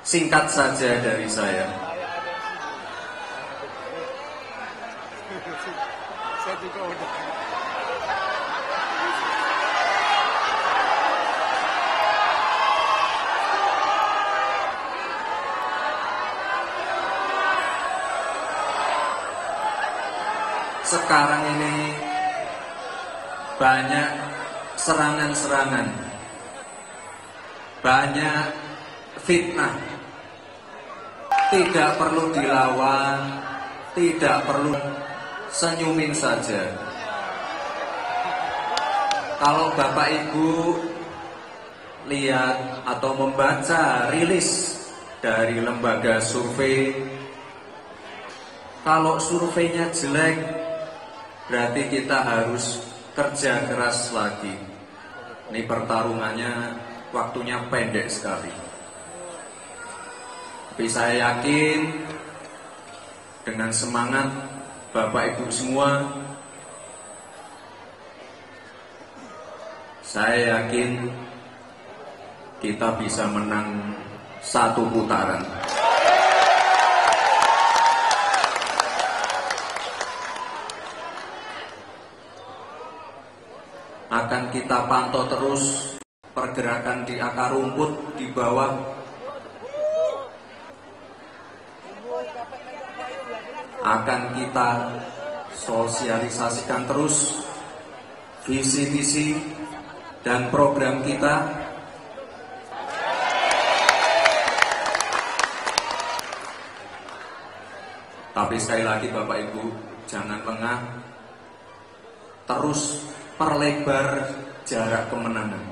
Singkat saja dari saya. Sekarang ini banyak serangan-serangan, banyak fitnah. Tidak perlu dilawan, tidak perlu senyumin saja. Kalau Bapak Ibu lihat atau membaca rilis dari lembaga survei, kalau surveinya jelek, berarti kita harus kerja keras lagi. Ini pertarungannya waktunya pendek sekali. Tapi saya yakin dengan semangat Bapak Ibu semua, saya yakin kita bisa menang satu putaran. Akan kita pantau terus pergerakan di akar rumput di bawah akan kita sosialisasikan terus visi-visi dan program kita. Tapi sekali lagi Bapak Ibu jangan lengah. Terus perlebar jarak kemenangan.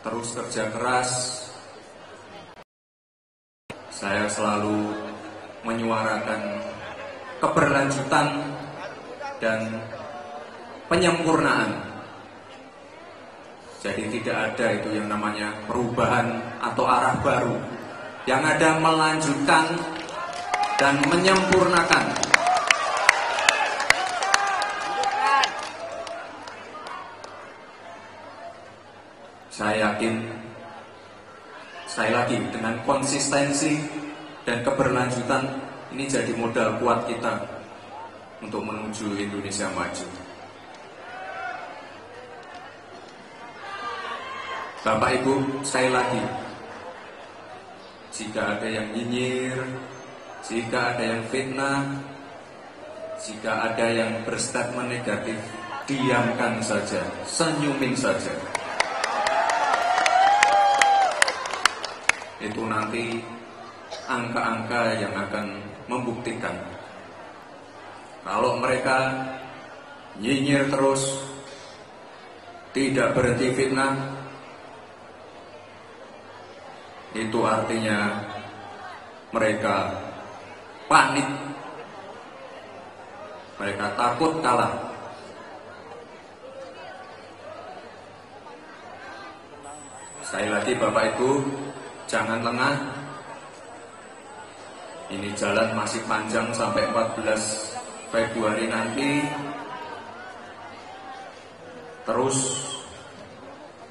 Terus kerja keras saya selalu menyuarakan keberlanjutan dan penyempurnaan. Jadi tidak ada itu yang namanya perubahan atau arah baru. Yang ada melanjutkan dan menyempurnakan. Saya yakin sekali lagi dengan konsistensi dan keberlanjutan ini jadi modal kuat kita untuk menuju Indonesia maju. Bapak Ibu, sekali lagi, jika ada yang nyinyir, jika ada yang fitnah, jika ada yang berstatement negatif, diamkan saja, senyumin saja. Itu nanti angka-angka yang akan membuktikan. Kalau mereka nyinyir terus tidak berhenti fitnah itu artinya mereka panik. Mereka takut kalah. Sekali lagi Bapak Ibu jangan lengah. Ini jalan masih panjang sampai 14 Februari nanti. Terus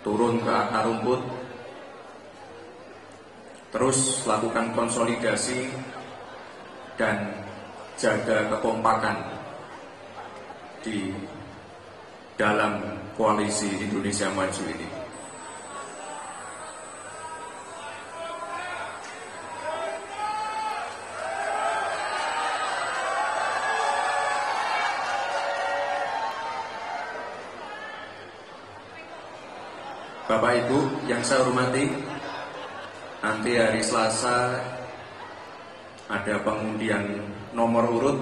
turun ke akar rumput. Terus lakukan konsolidasi dan jaga kekompakan di dalam koalisi Indonesia Maju ini. Bapak Ibu yang saya hormati, nanti hari Selasa ada pengundian nomor urut.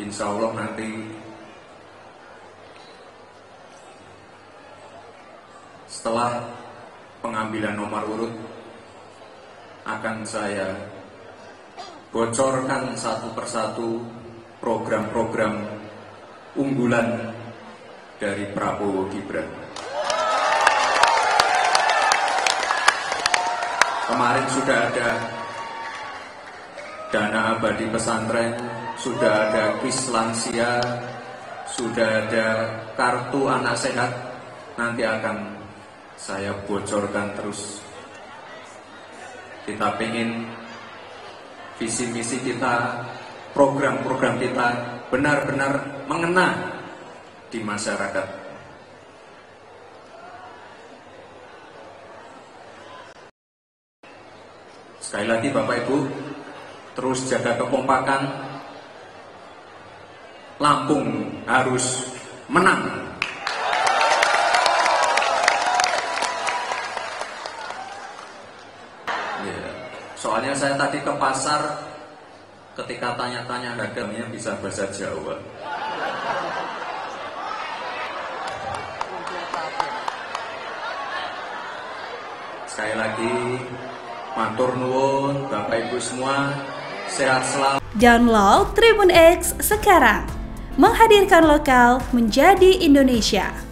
Insya Allah nanti setelah pengambilan nomor urut akan saya bocorkan satu persatu program-program unggulan dari Prabowo Gibran. Kemarin sudah ada dana abadi pesantren, sudah ada kuis lansia, sudah ada kartu anak sehat, nanti akan saya bocorkan terus. Kita pengen visi misi kita, program-program kita benar-benar mengena di masyarakat. Sekali lagi Bapak Ibu, terus jaga kekompakan. Lampung harus menang. Ya, soalnya saya tadi ke pasar ketika tanya-tanya dagangnya bisa bahasa Jawa. Sekali lagi, matur nuwun Bapak Ibu semua, sehat selalu. Download Tribun X sekarang. Menghadirkan lokal menjadi Indonesia.